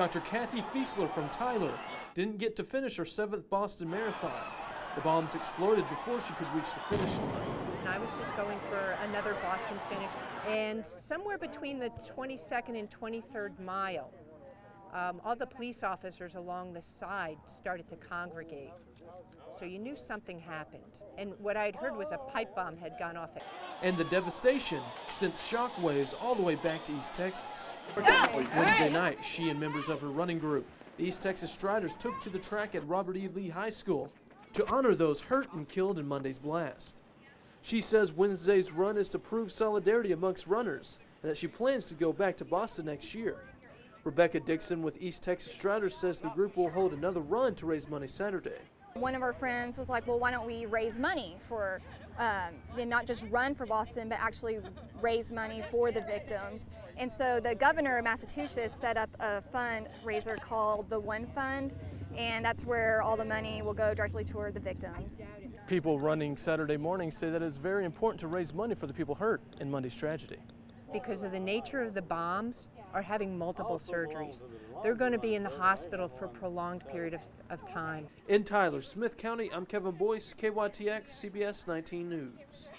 Dr. Kathy Fiesler from Tyler didn't get to finish her seventh Boston Marathon. The bombs exploded before she could reach the finish line. I was just going for another Boston finish, and somewhere between the 22nd and 23rd mile, um, all the police officers along the side started to congregate. So you knew something happened. And what I'd heard was a pipe bomb had gone off. It. And the devastation sent shockwaves all the way back to East Texas. Wednesday night, she and members of her running group, the East Texas Striders, took to the track at Robert E. Lee High School to honor those hurt and killed in Monday's blast. She says Wednesday's run is to prove solidarity amongst runners and that she plans to go back to Boston next year. Rebecca Dixon with East Texas Striders says the group will hold another run to raise money Saturday. One of our friends was like, well, why don't we raise money for, um, not just run for Boston, but actually raise money for the victims. And so the governor of Massachusetts set up a fundraiser called the One Fund, and that's where all the money will go directly toward the victims. People running Saturday morning say that it's very important to raise money for the people hurt in Monday's tragedy. Because of the nature of the bombs, are having multiple surgeries. They're going to be in the hospital for a prolonged period of, of time. In Tyler, Smith County, I'm Kevin Boyce, KYTX, CBS 19 News.